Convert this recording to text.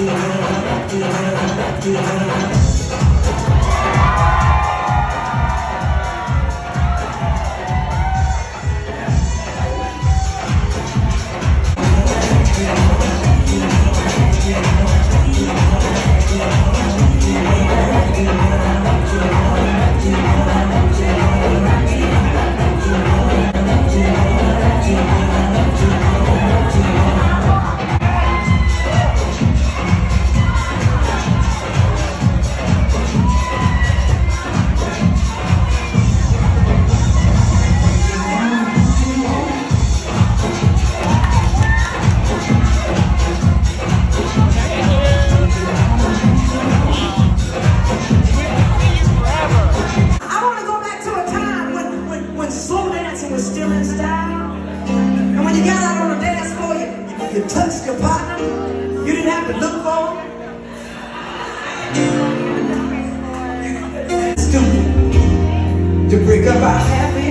to the world, to the world, to the world. touched your partner. You didn't have to look for it. Stupid to break up our happy